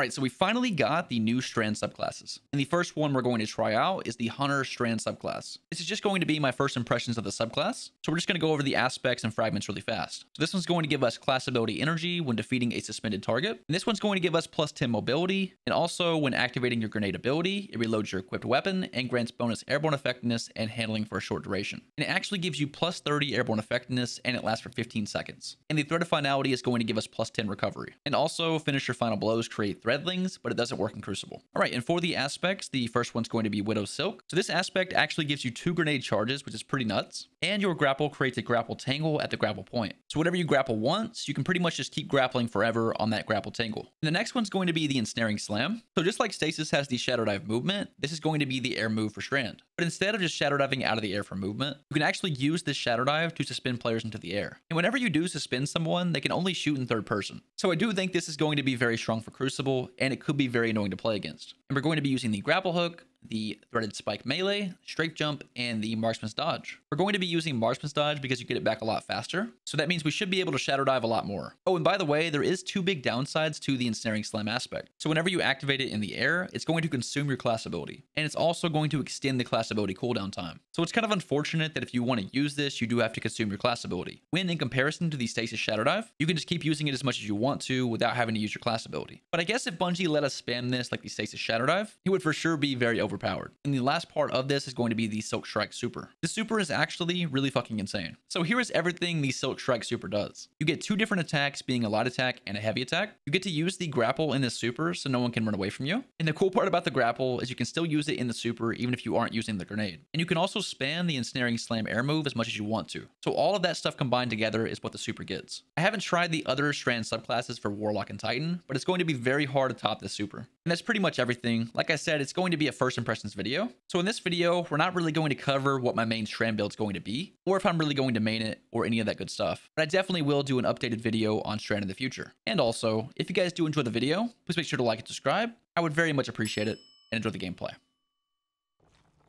All right, so we finally got the new Strand subclasses. And the first one we're going to try out is the Hunter Strand subclass. This is just going to be my first impressions of the subclass. So we're just going to go over the aspects and fragments really fast. So this one's going to give us class ability energy when defeating a suspended target. And this one's going to give us plus 10 mobility. And also when activating your grenade ability, it reloads your equipped weapon and grants bonus airborne effectiveness and handling for a short duration. And it actually gives you plus 30 airborne effectiveness and it lasts for 15 seconds. And the thread of finality is going to give us plus 10 recovery. And also finish your final blows create threadlings, but it doesn't work in Crucible. All right, and for the aspects, the first one's going to be Widow Silk. So this aspect actually gives you two grenade charges, which is pretty nuts. And your grapple creates a grapple tangle at the grapple point. So whatever you grapple once, you can pretty much just keep grappling forever on that grapple tangle. And the next one's going to be the Ensnaring Slam. So just like Stasis has the Shatter Dive movement, this is going to be the air move for Strand. But instead of just Shatter Diving out of the air for movement, you can actually use this Shatter Dive to suspend players into the air. And whenever you do suspend someone, they can only shoot in third person. So I do think this is going to be very strong for Crucible, and it could be very annoying to play against. And we're going to be using the grapple hook, the threaded spike melee, strafe jump, and the marksman's dodge. We're going to be using marksman's dodge because you get it back a lot faster. So that means we should be able to shatter dive a lot more. Oh, and by the way, there is two big downsides to the ensnaring slam aspect. So whenever you activate it in the air, it's going to consume your class ability. And it's also going to extend the class ability cooldown time. So it's kind of unfortunate that if you want to use this, you do have to consume your class ability. When in comparison to the stasis shatter dive, you can just keep using it as much as you want to without having to use your class ability. But I guess if Bungie let us spam this like the stasis shatter dive, it would for sure be very overpowered. And the last part of this is going to be the Silk Strike Super. The super is actually really fucking insane. So here is everything the Silk Strike Super does. You get two different attacks being a light attack and a heavy attack. You get to use the grapple in this super so no one can run away from you. And the cool part about the grapple is you can still use it in the super even if you aren't using the grenade. And you can also spam the ensnaring slam air move as much as you want to. So all of that stuff combined together is what the super gets. I haven't tried the other strand subclasses for Warlock and Titan, but it's going to be very hard to top this super. And that's pretty much everything. Like I said, it's going to be a first impressions video. So in this video, we're not really going to cover what my main strand build is going to be, or if I'm really going to main it, or any of that good stuff. But I definitely will do an updated video on strand in the future. And also, if you guys do enjoy the video, please make sure to like and subscribe. I would very much appreciate it, and enjoy the gameplay.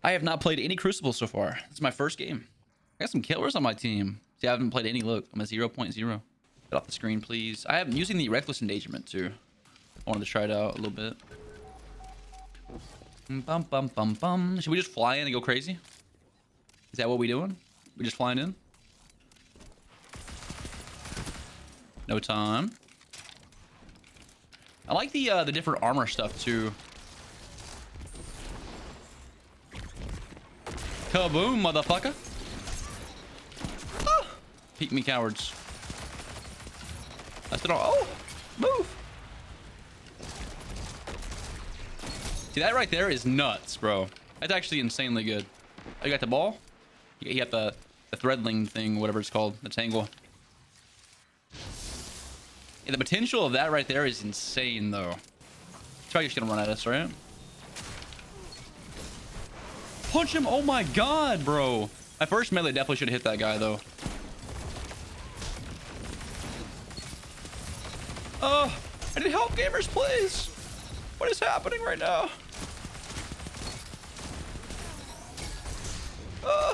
I have not played any Crucible so far. It's my first game. I got some killers on my team. See, I haven't played any. Look, I'm at 0.0. Get off the screen, please. I am using the Reckless Endangerment, too. I wanted to try it out a little bit. Bum, bum, bum, bum. Should we just fly in and go crazy? Is that what we doing? We just flying in? No time. I like the uh, the different armor stuff too. Kaboom, motherfucker! Ah! Peek me, cowards. That's it. Oh, move! See, that right there is nuts, bro. That's actually insanely good. Oh, you got the ball? You got the, the threadling thing, whatever it's called, the tangle. Yeah, the potential of that right there is insane, though. It's probably just gonna run at us, right? Punch him! Oh my god, bro! My first melee definitely should have hit that guy, though. Oh! I need help, gamers, please! What is happening right now? Uh,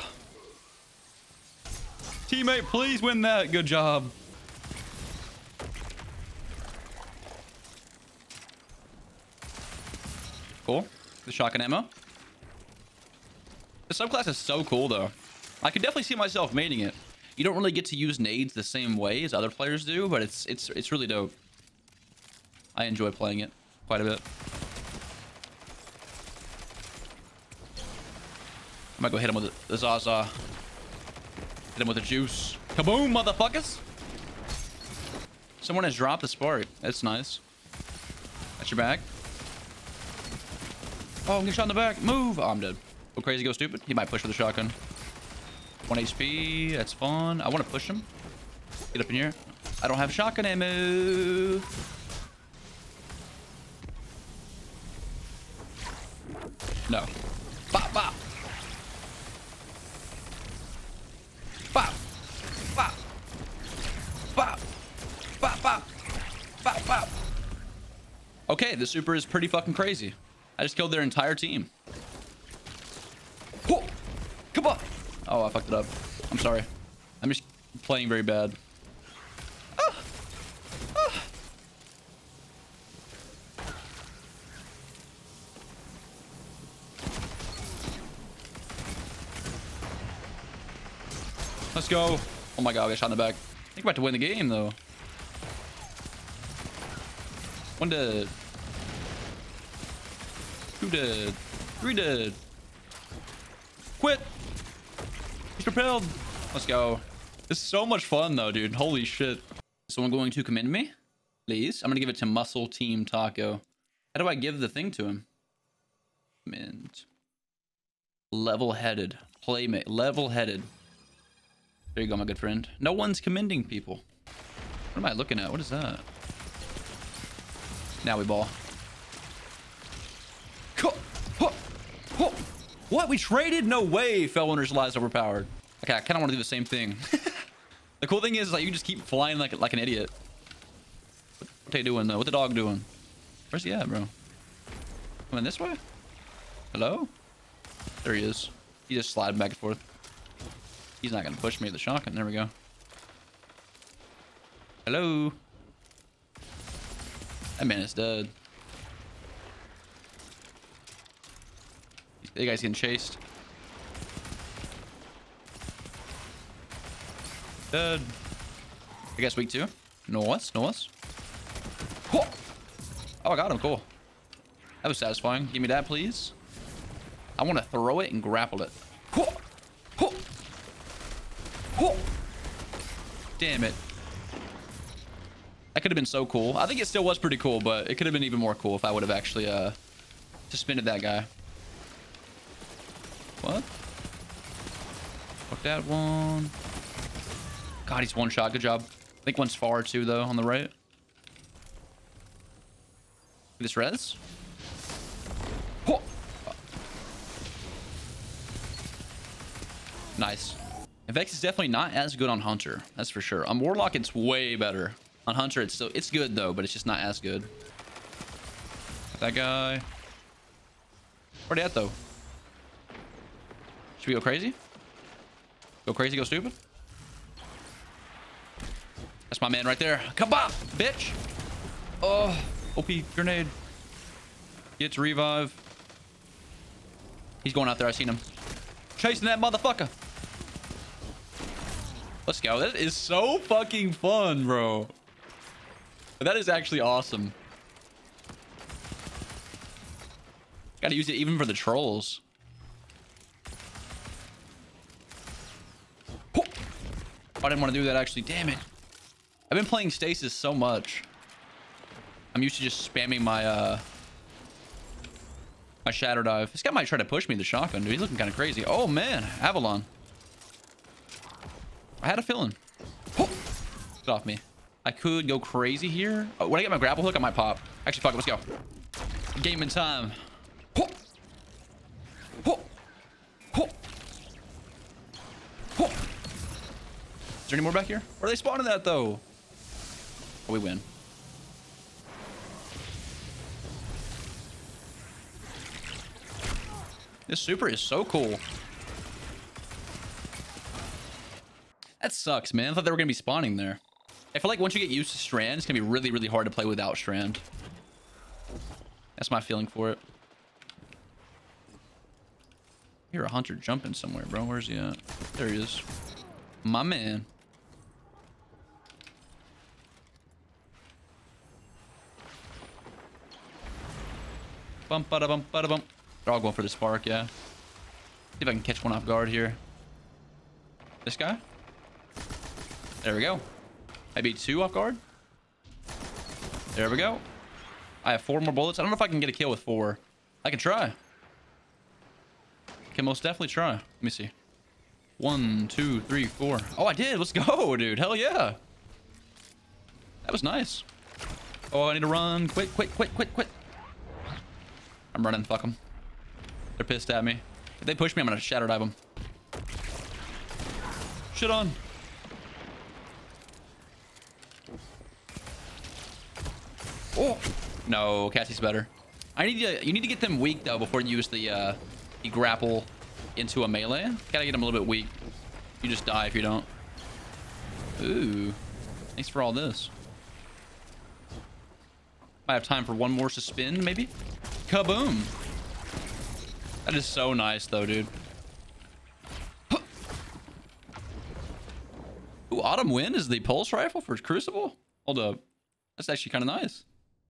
teammate, please win that. Good job. Cool. The shotgun ammo. The subclass is so cool, though. I could definitely see myself mating it. You don't really get to use nades the same way as other players do, but it's it's it's really dope. I enjoy playing it quite a bit. I might go hit him with the Zaza. Hit him with the juice. Kaboom, motherfuckers! Someone has dropped the spark. That's nice. That's your back. Oh, I'm getting shot in the back. Move! Oh, I'm dead. Go crazy, go stupid. He might push with a shotgun. 1 HP. That's fun. I want to push him. Get up in here. I don't have shotgun ammo. No. Bop, bop. Bop. Bop. Bop. Bop, bop. Bop, bop. Okay, the super is pretty fucking crazy. I just killed their entire team. Whoa! Come on! Oh, I fucked it up. I'm sorry. I'm just playing very bad. Let's go. Oh my god, I got shot in the back. I think we're about to win the game, though. One dead. Two dead. Three dead. Quit. He's propelled. Let's go. This is so much fun, though, dude. Holy shit. Someone going to commend me? Please. I'm going to give it to Muscle Team Taco. How do I give the thing to him? Mint. Level-headed. Playmate. Level-headed. There you go, my good friend. No one's commending people. What am I looking at? What is that? Now we ball. What? We traded? No way. Fellwinter's Lies overpowered. Okay, I kind of want to do the same thing. the cool thing is, like, you just keep flying like like an idiot. What, are you doing though? What the dog doing? Where's he at, bro? Coming this way? Hello? There he is. He just sliding back and forth. He's not gonna push me with the shotgun. There we go. Hello? That man is dead. The guy's getting chased. Dead. I guess weak two. No us, no us. Oh, I got him. Cool. That was satisfying. Give me that, please. I want to throw it and grapple it. Damn it. That could have been so cool. I think it still was pretty cool, but it could have been even more cool if I would have actually uh, suspended that guy. What? Fuck that one. God, he's one shot. Good job. I think one's far too, though, on the right. This res? Oh. Nice. Vex is definitely not as good on Hunter. That's for sure. On Warlock, it's way better. On Hunter, it's still it's good though, but it's just not as good. That guy. Where they at though? Should we go crazy? Go crazy, go stupid? That's my man right there. Come on, bitch. Oh, OP grenade. Gets revive. He's going out there. I seen him. Chasing that motherfucker. Let's go. That is so fucking fun, bro. That is actually awesome. Gotta use it even for the trolls. Oh, I didn't want to do that actually. Damn it. I've been playing Stasis so much. I'm used to just spamming my uh my shatter dive. This guy might try to push me the shotgun, dude. He's looking kind of crazy. Oh man, Avalon. I had a feeling. Oh, get off me. I could go crazy here. Oh, when I get my grapple hook, I might pop. Actually, fuck it. Let's go. Game in time. Oh. Oh. Oh. Oh. Is there any more back here? Where are they spawning that, though? Oh, we win. This super is so cool. That sucks, man. I thought they were going to be spawning there. I feel like once you get used to Strand, it's going to be really, really hard to play without Strand. That's my feeling for it. I hear a hunter jumping somewhere, bro. Where's he at? There he is. My man. Bump, bada, bump, bada, bump. They're all going for the spark, yeah. See if I can catch one off guard here. This guy? There we go. Maybe two off guard. There we go. I have four more bullets. I don't know if I can get a kill with four. I can try. Can most definitely try. Let me see. One, two, three, four. Oh, I did. Let's go, dude. Hell yeah. That was nice. Oh, I need to run. Quick, quick, quick, quick, quick. I'm running. Fuck them. They're pissed at me. If they push me, I'm going to shatter dive them. Shit on. Oh no, Cassie's better. I need to. You need to get them weak though before you use the uh, the grapple into a melee. Gotta get them a little bit weak. You just die if you don't. Ooh, thanks for all this. Might have time for one more suspend, maybe. Kaboom! That is so nice though, dude. Ooh, Autumn Wind is the pulse rifle for Crucible. Hold up. That's actually kind of nice.